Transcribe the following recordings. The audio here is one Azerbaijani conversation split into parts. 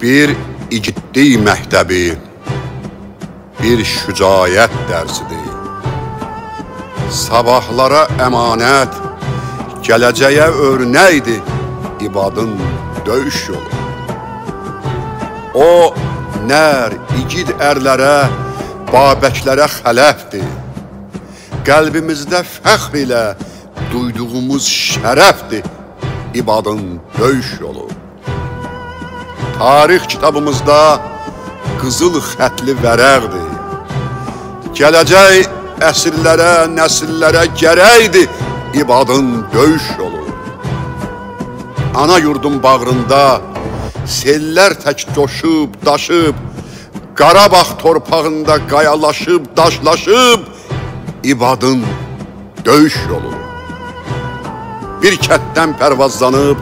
Bir igidlik məktəbi, bir şücayət dərsidir. Sabahlara əmanət, gələcəyə örnəkdir ibadın döyüş yolu. O, nər, igid ərlərə, babəklərə xələfdir. Qəlbimizdə fəxr ilə duyduğumuz şərəfdir ibadın döyüş yolu. Tarix kitabımızda qızıl xətli vərəqdir. Gələcək əsrlərə, nəsillərə gərəkdir ibadın döyüş yolu. Ana yurdun bağrında sellər tək coşub, daşıb, Qarabağ torpağında qayalaşıb, daşlaşıb ibadın döyüş yolu. Bir kətdən pərvazlanıb,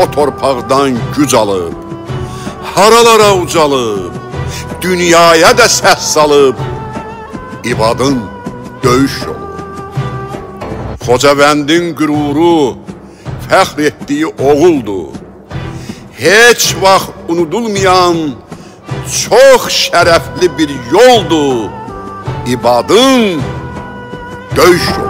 o torpaqdan güc alıb, haralara ucalıb, dünyaya da səs salıb, ibadın döyüş yolu. Xocavəndin qüruru, fəxr etdiyi oğuldur. Heç vaxt unudulmayan, çox şərəfli bir yoldur. İbadın döyüş yolu.